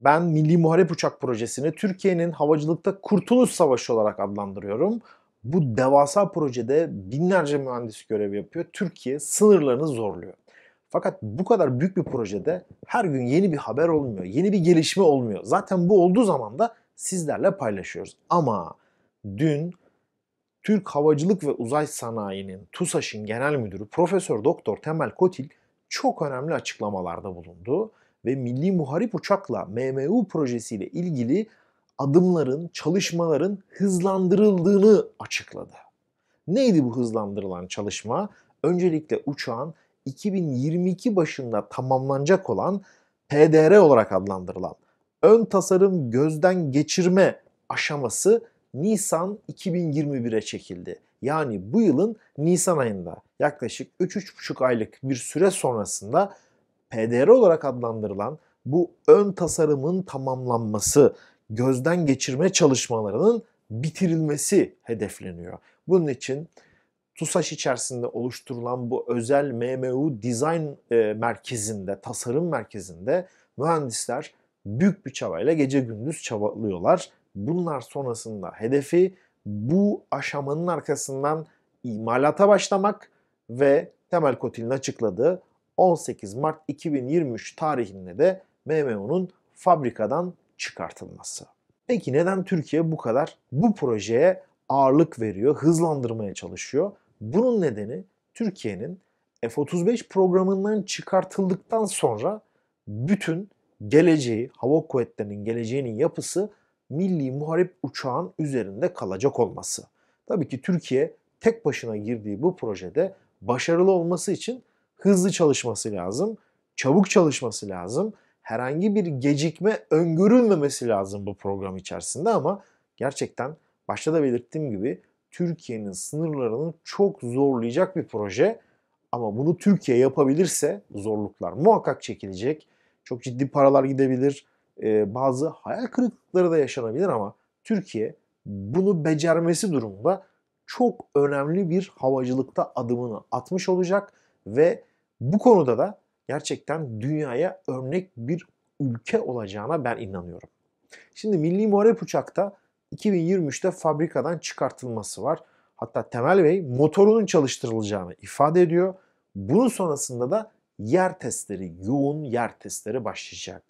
Ben Milli Muharip Uçak Projesi'ni Türkiye'nin havacılıkta kurtuluş savaşı olarak adlandırıyorum. Bu devasa projede binlerce mühendis görev yapıyor. Türkiye sınırlarını zorluyor. Fakat bu kadar büyük bir projede her gün yeni bir haber olmuyor, yeni bir gelişme olmuyor. Zaten bu olduğu zaman da sizlerle paylaşıyoruz. Ama dün Türk Havacılık ve Uzay Sanayi'nin TUSAŞ'ın genel müdürü Profesör Doktor Temel Kotil çok önemli açıklamalarda bulundu ve Milli Muharip Uçak'la MMU projesiyle ilgili adımların, çalışmaların hızlandırıldığını açıkladı. Neydi bu hızlandırılan çalışma? Öncelikle uçağın 2022 başında tamamlanacak olan PDR olarak adlandırılan ön tasarım gözden geçirme aşaması Nisan 2021'e çekildi. Yani bu yılın Nisan ayında yaklaşık 3-3,5 aylık bir süre sonrasında PDR olarak adlandırılan bu ön tasarımın tamamlanması, gözden geçirme çalışmalarının bitirilmesi hedefleniyor. Bunun için TUSAŞ içerisinde oluşturulan bu özel MMU Design e, merkezinde, tasarım merkezinde mühendisler büyük bir çabayla gece gündüz çabalıyorlar. Bunlar sonrasında hedefi bu aşamanın arkasından imalata başlamak ve Temel Kotil'in açıkladığı 18 Mart 2023 tarihinde de MMO'nun fabrikadan çıkartılması. Peki neden Türkiye bu kadar bu projeye ağırlık veriyor, hızlandırmaya çalışıyor? Bunun nedeni Türkiye'nin F-35 programından çıkartıldıktan sonra bütün geleceği, hava kuvvetlerinin geleceğinin yapısı milli muharip uçağın üzerinde kalacak olması. Tabii ki Türkiye tek başına girdiği bu projede başarılı olması için hızlı çalışması lazım, çabuk çalışması lazım. Herhangi bir gecikme öngörülmemesi lazım bu program içerisinde ama gerçekten başta da belirttiğim gibi Türkiye'nin sınırlarını çok zorlayacak bir proje. Ama bunu Türkiye yapabilirse zorluklar muhakkak çekilecek. Çok ciddi paralar gidebilir. Ee, bazı hayal kırıklıkları da yaşanabilir ama Türkiye bunu becermesi durumunda çok önemli bir havacılıkta adımını atmış olacak ve bu konuda da gerçekten dünyaya örnek bir ülke olacağına ben inanıyorum. Şimdi Milli Muharip Uçak'ta 2023'te fabrikadan çıkartılması var. Hatta Temel Bey motorunun çalıştırılacağını ifade ediyor. Bunun sonrasında da yer testleri, yoğun yer testleri başlayacak.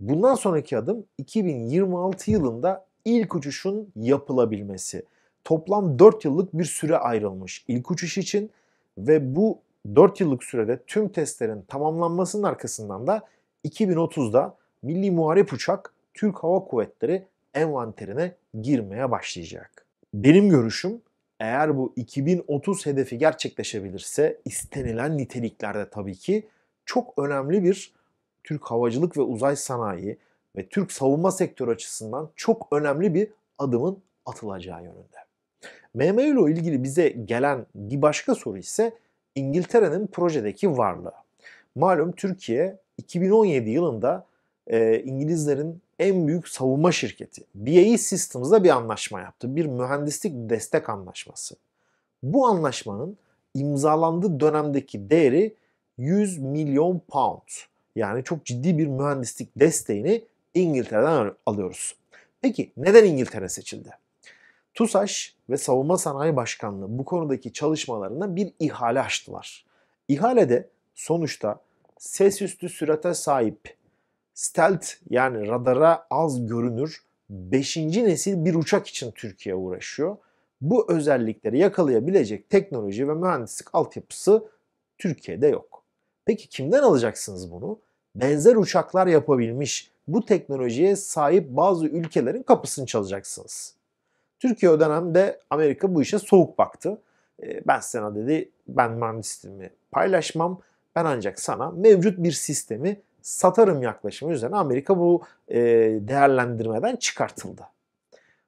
Bundan sonraki adım 2026 yılında ilk uçuşun yapılabilmesi. Toplam 4 yıllık bir süre ayrılmış ilk uçuş için ve bu 4 yıllık sürede tüm testlerin tamamlanmasının arkasından da 2030'da Milli Muharip Uçak Türk Hava Kuvvetleri envanterine girmeye başlayacak. Benim görüşüm eğer bu 2030 hedefi gerçekleşebilirse istenilen niteliklerde tabii ki çok önemli bir Türk havacılık ve uzay sanayi ve Türk savunma sektörü açısından çok önemli bir adımın atılacağı yönünde. MMO ile ilgili bize gelen bir başka soru ise İngiltere'nin projedeki varlığı. Malum Türkiye 2017 yılında e, İngilizlerin en büyük savunma şirketi BAE Systems'la bir anlaşma yaptı. Bir mühendislik destek anlaşması. Bu anlaşmanın imzalandığı dönemdeki değeri 100 milyon pound. Yani çok ciddi bir mühendislik desteğini İngiltere'den alıyoruz. Peki neden İngiltere seçildi? TUSAŞ ve Savunma Sanayi Başkanlığı bu konudaki çalışmalarına bir ihale açtılar. İhalede sonuçta ses üstü sürate sahip stealth yani radara az görünür 5. nesil bir uçak için Türkiye uğraşıyor. Bu özellikleri yakalayabilecek teknoloji ve mühendislik altyapısı Türkiye'de yok. Peki kimden alacaksınız bunu? Benzer uçaklar yapabilmiş bu teknolojiye sahip bazı ülkelerin kapısını çalacaksınız. Türkiye o dönemde Amerika bu işe soğuk baktı. Ee, ben sana dedi ben mühendisliğimi paylaşmam. Ben ancak sana mevcut bir sistemi satarım yaklaşımı üzerine Amerika bu e, değerlendirmeden çıkartıldı.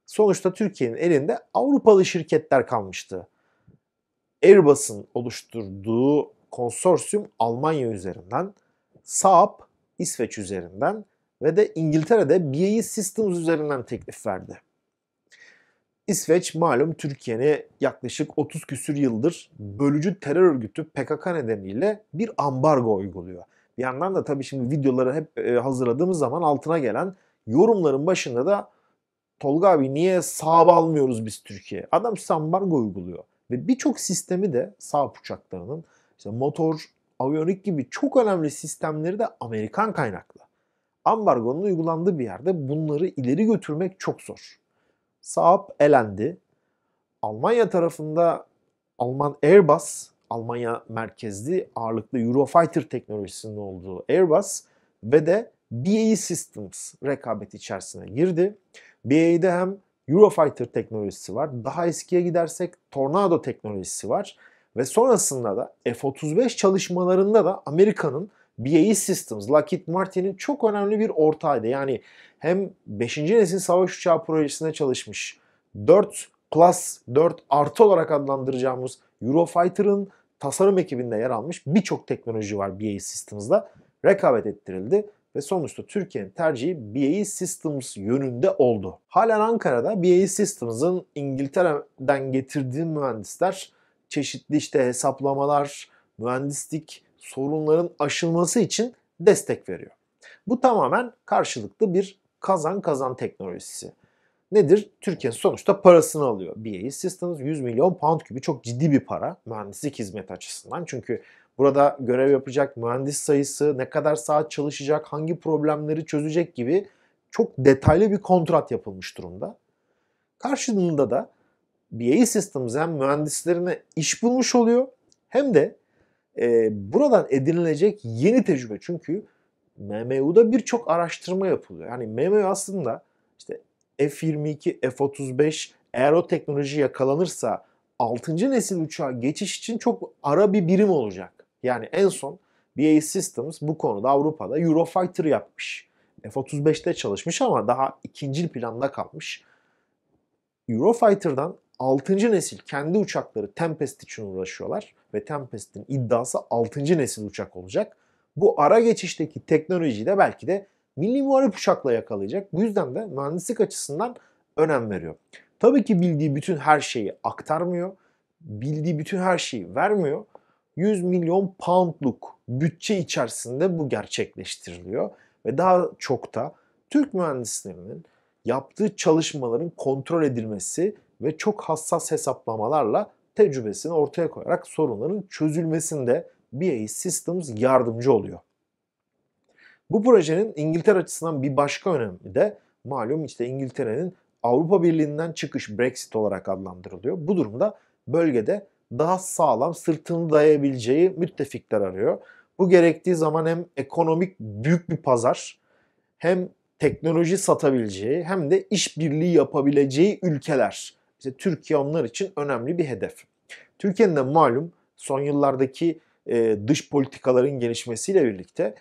Sonuçta Türkiye'nin elinde Avrupalı şirketler kalmıştı. Airbus'un oluşturduğu konsorsiyum Almanya üzerinden, Saab İsveç üzerinden ve de İngiltere'de BAE Systems üzerinden teklif verdi. İsveç malum Türkiye'ne yaklaşık 30 küsür yıldır bölücü terör örgütü PKK nedeniyle bir ambargo uyguluyor. Bir yandan da tabii şimdi videoları hep e, hazırladığımız zaman altına gelen yorumların başında da Tolga abi niye Saab almıyoruz biz Türkiye? Adam işte ambargo uyguluyor. Ve birçok sistemi de Saab uçaklarının işte motor, aviyonik gibi çok önemli sistemleri de Amerikan kaynaklı. Ambargonun uygulandığı bir yerde bunları ileri götürmek çok zor. Saab elendi. Almanya tarafında Alman Airbus, Almanya merkezli ağırlıklı Eurofighter teknolojisinin olduğu Airbus ve de BAE Systems rekabet içerisine girdi. BAE'de hem Eurofighter teknolojisi var. Daha eskiye gidersek Tornado teknolojisi var. Ve sonrasında da F-35 çalışmalarında da Amerika'nın BAE Systems, Lockheed Martin'in çok önemli bir ortağıydı. Yani hem 5. nesil savaş uçağı projesinde çalışmış 4 Plus 4 artı olarak adlandıracağımız Eurofighter'ın tasarım ekibinde yer almış birçok teknoloji var BAE Systems'da. Rekabet ettirildi ve sonuçta Türkiye'nin tercihi BAE Systems yönünde oldu. Halen Ankara'da BAE Systems'ın İngiltere'den getirdiği mühendisler çeşitli işte hesaplamalar, mühendislik sorunların aşılması için destek veriyor. Bu tamamen karşılıklı bir kazan kazan teknolojisi. Nedir? Türkiye sonuçta parasını alıyor. BAE Systems 100 milyon pound gibi çok ciddi bir para mühendislik hizmet açısından. Çünkü burada görev yapacak mühendis sayısı, ne kadar saat çalışacak, hangi problemleri çözecek gibi çok detaylı bir kontrat yapılmış durumda. Karşılığında da BAE Systems hem mühendislerine iş bulmuş oluyor hem de e, buradan edinilecek yeni tecrübe. Çünkü MMU'da birçok araştırma yapılıyor. Yani MMU aslında işte F-22, F-35 eğer o teknoloji yakalanırsa 6. nesil uçağa geçiş için çok ara bir birim olacak. Yani en son BAE Systems bu konuda Avrupa'da Eurofighter yapmış. F-35'te çalışmış ama daha ikinci planda kalmış. Eurofighter'dan 6. nesil kendi uçakları Tempest için uğraşıyorlar ve Tempest'in iddiası 6. nesil uçak olacak. Bu ara geçişteki teknolojiyi de belki de milli muharip uçakla yakalayacak. Bu yüzden de mühendislik açısından önem veriyor. Tabii ki bildiği bütün her şeyi aktarmıyor. Bildiği bütün her şeyi vermiyor. 100 milyon poundluk bütçe içerisinde bu gerçekleştiriliyor. Ve daha çok da Türk mühendislerinin yaptığı çalışmaların kontrol edilmesi ve çok hassas hesaplamalarla tecrübesini ortaya koyarak sorunların çözülmesinde BAE Systems yardımcı oluyor. Bu projenin İngiltere açısından bir başka önemi de malum işte İngiltere'nin Avrupa Birliği'nden çıkış Brexit olarak adlandırılıyor. Bu durumda bölgede daha sağlam sırtını dayayabileceği müttefikler arıyor. Bu gerektiği zaman hem ekonomik büyük bir pazar hem teknoloji satabileceği hem de işbirliği yapabileceği ülkeler. İşte Türkiye onlar için önemli bir hedef. Türkiye'nin de malum son yıllardaki e, dış politikaların gelişmesiyle birlikte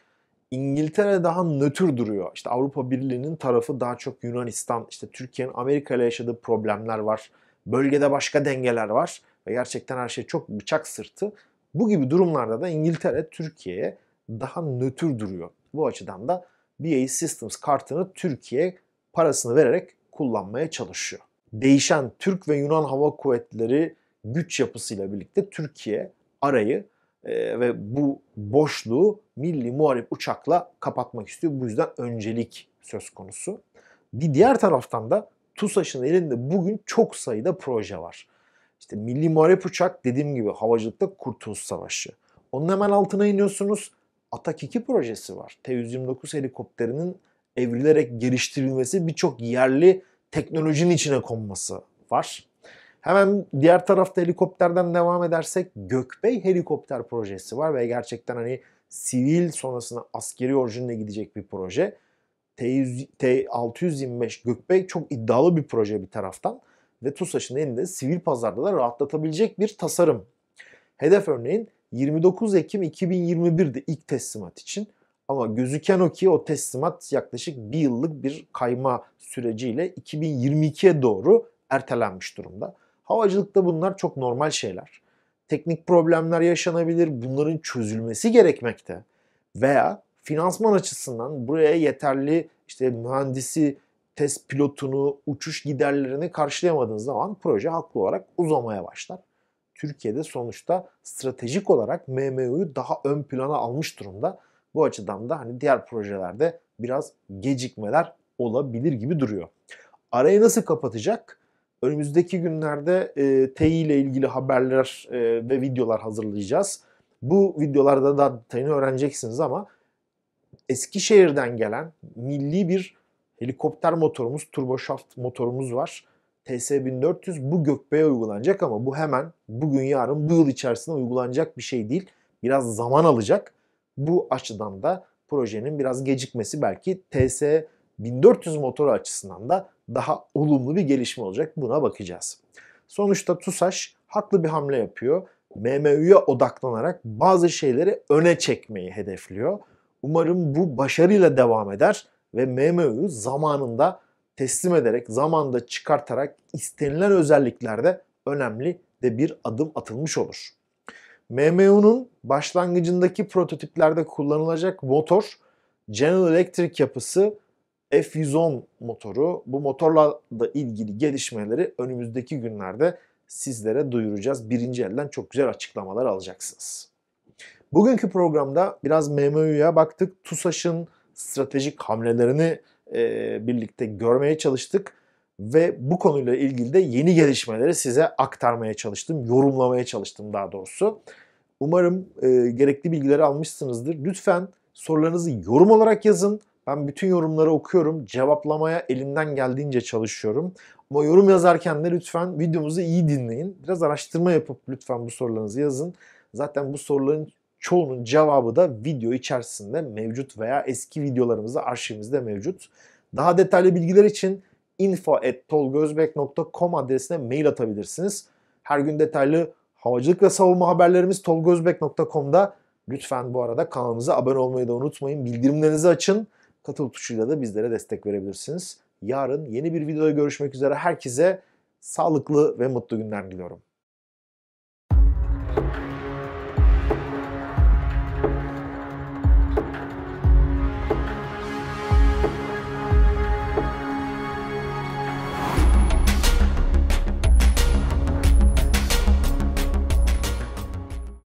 İngiltere daha nötr duruyor. İşte Avrupa Birliği'nin tarafı daha çok Yunanistan, işte Türkiye'nin Amerika ile yaşadığı problemler var. Bölgede başka dengeler var ve gerçekten her şey çok bıçak sırtı. Bu gibi durumlarda da İngiltere Türkiye'ye daha nötr duruyor. Bu açıdan da BAE Systems kartını Türkiye parasını vererek kullanmaya çalışıyor. Değişen Türk ve Yunan Hava Kuvvetleri güç yapısıyla birlikte Türkiye arayı e, ve bu boşluğu milli muharip uçakla kapatmak istiyor. Bu yüzden öncelik söz konusu. Bir diğer taraftan da TUSAŞ'ın elinde bugün çok sayıda proje var. İşte milli muharip uçak dediğim gibi havacılıkta Kurtuluş Savaşı. Onun hemen altına iniyorsunuz. Atak 2 projesi var. T-129 helikopterinin evrilerek geliştirilmesi birçok yerli teknolojinin içine konması var. Hemen diğer tarafta helikopterden devam edersek Gökbey helikopter projesi var ve gerçekten hani sivil sonrasında askeri orijinle gidecek bir proje. T-625 Gökbey çok iddialı bir proje bir taraftan ve TUSAŞ'ın elinde sivil pazarda da rahatlatabilecek bir tasarım. Hedef örneğin 29 Ekim 2021'de ilk teslimat için ama gözüken o ki o teslimat yaklaşık bir yıllık bir kayma süreciyle 2022'ye doğru ertelenmiş durumda. Havacılıkta bunlar çok normal şeyler. Teknik problemler yaşanabilir, bunların çözülmesi gerekmekte. Veya finansman açısından buraya yeterli işte mühendisi, test pilotunu, uçuş giderlerini karşılayamadığınız zaman proje haklı olarak uzamaya başlar. Türkiye'de sonuçta stratejik olarak MMU'yu daha ön plana almış durumda. Bu açıdan da hani diğer projelerde biraz gecikmeler olabilir gibi duruyor. Arayı nasıl kapatacak? Önümüzdeki günlerde e, TEİ ile ilgili haberler e, ve videolar hazırlayacağız. Bu videolarda da detayını öğreneceksiniz ama Eskişehir'den gelen milli bir helikopter motorumuz, turboşaft motorumuz var. TS1400 bu gökbeğe uygulanacak ama bu hemen bugün yarın bu yıl içerisinde uygulanacak bir şey değil. Biraz zaman alacak. Bu açıdan da projenin biraz gecikmesi belki TS1400 motoru açısından da daha olumlu bir gelişme olacak. Buna bakacağız. Sonuçta TUSAŞ haklı bir hamle yapıyor. MMU'ya odaklanarak bazı şeyleri öne çekmeyi hedefliyor. Umarım bu başarıyla devam eder ve MMU'yu zamanında teslim ederek, zamanda çıkartarak istenilen özelliklerde önemli de bir adım atılmış olur. MMU'nun başlangıcındaki prototiplerde kullanılacak motor General Electric yapısı F110 motoru. Bu motorla da ilgili gelişmeleri önümüzdeki günlerde sizlere duyuracağız. Birinci elden çok güzel açıklamalar alacaksınız. Bugünkü programda biraz MMU'ya baktık. TUSAŞ'ın stratejik hamlelerini e, birlikte görmeye çalıştık ve bu konuyla ilgili de yeni gelişmeleri size aktarmaya çalıştım, yorumlamaya çalıştım daha doğrusu. Umarım e, gerekli bilgileri almışsınızdır. Lütfen sorularınızı yorum olarak yazın. Ben bütün yorumları okuyorum. Cevaplamaya elimden geldiğince çalışıyorum. Ama yorum yazarken de lütfen videomuzu iyi dinleyin. Biraz araştırma yapıp lütfen bu sorularınızı yazın. Zaten bu soruların çoğunun cevabı da video içerisinde mevcut veya eski videolarımızda arşivimizde mevcut. Daha detaylı bilgiler için info.tolgozbek.com adresine mail atabilirsiniz. Her gün detaylı havacılık ve savunma haberlerimiz tolgozbek.com'da. Lütfen bu arada kanalımıza abone olmayı da unutmayın. Bildirimlerinizi açın. Katıl tuşuyla da bizlere destek verebilirsiniz. Yarın yeni bir videoda görüşmek üzere. Herkese sağlıklı ve mutlu günler diliyorum.